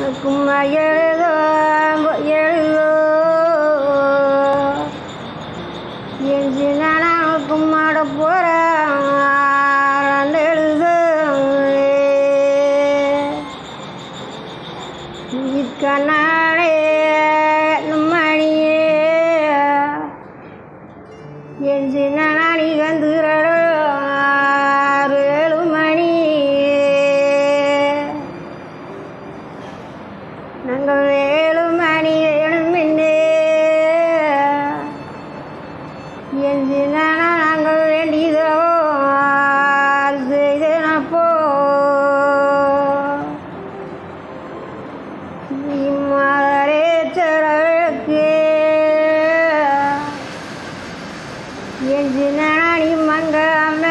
Ngọc cùng mà giờ gọi giờ என் நாங்கள் வேண்டியதோ செய்தனப்போ. மதரே சரக்கு என் சின்னாடி மங்காம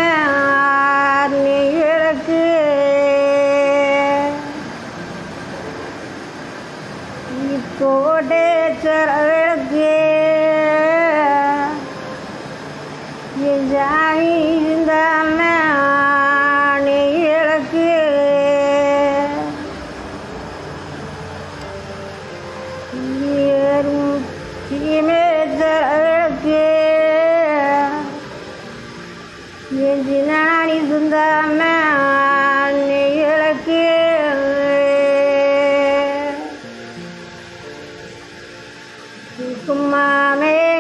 நீ இழக்கு கோட்டை சரக்கு என் சின்னாடி சுந்தாம நீ இழக்கு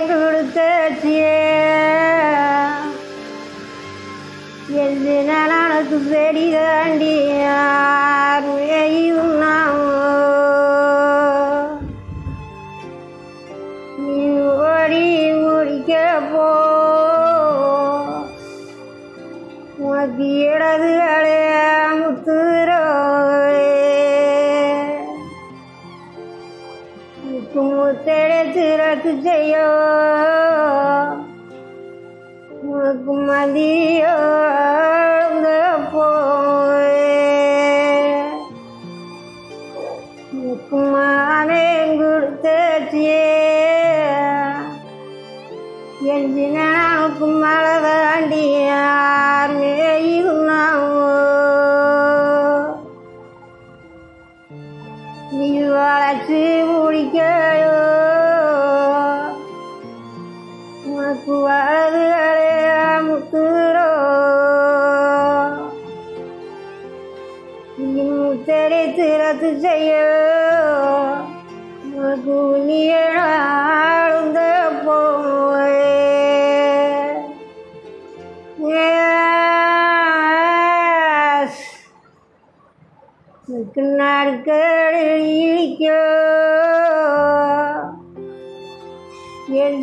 கொடுத்தியே என் செடி தாண்டி நீ ஓடி முடிக்க போ. உனக்கு இடது அடைய முத்தெடுத்து செய்யோ. உனக்கு மதியோ போக்குமானே கொடுத்தியே என் உனக்கு வலது அடையா முத்துரோ நீ முத்தெடுத்து ரத்து செய்ய உனக்கு நீழ்ந்த போவே Yes. நாட்கள் இழிக்கோ என்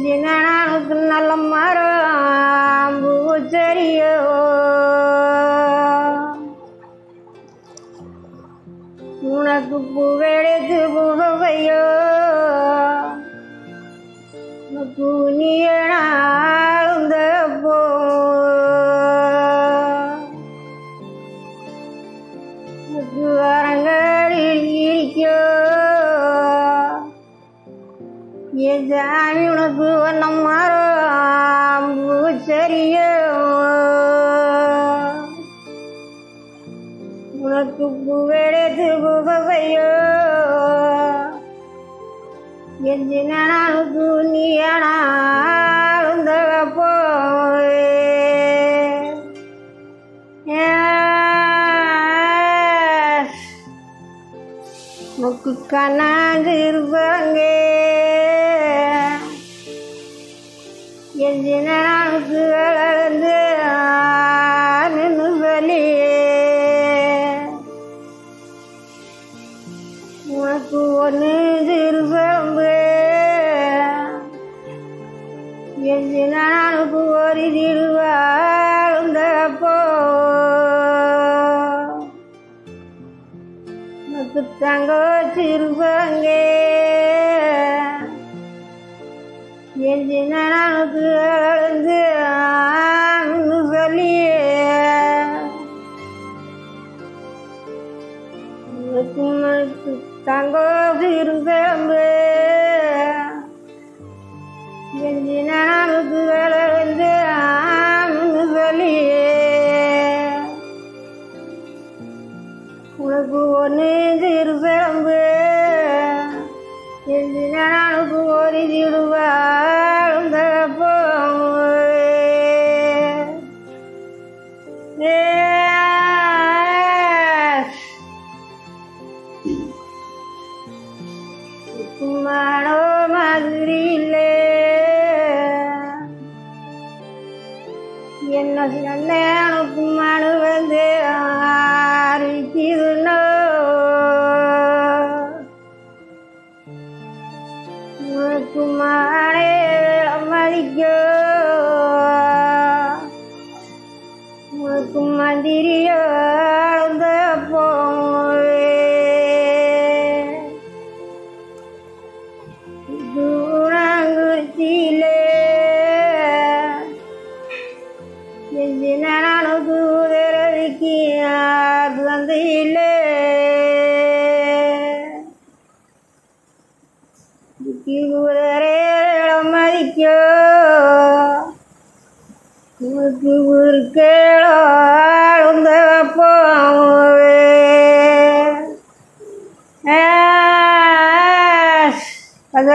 நல்ல மரம் பூச்சரியோ உனக்கு பூவெடுத்து புகவையோ. புனியனா சரியோ உனக்கு பூவெடுத்து புகையோ என் சின்னனுக்கு நீ ஆனாலும் போவே Yes. முக்கு கண்ணாந்து இருப்பாங்க என் வளர்ந்து நின்று உனக்கு ஒன்று திருப்பம்பு என் ஒரு திருவாழ்ந்த உனக்கு தங்க வச்சிருப்பாங்க என் சின்னனுக்கு வளர்ந்து ஆன்னு சொல்லியே உனக்கு மனசு தங்க வச்சிருப்பாங்க என் சின்னனுக்கு வளர்ந்து ஆன்னு சொல்லியே உனக்கு ஒன்று திருப்பம்பு என்ன மனு வந்து ஆரிக்குதுனோ குமாரே மதிக்கோ? குதிரே மதிக்கோ உனக்கு ஒரு கேளோ போவே அது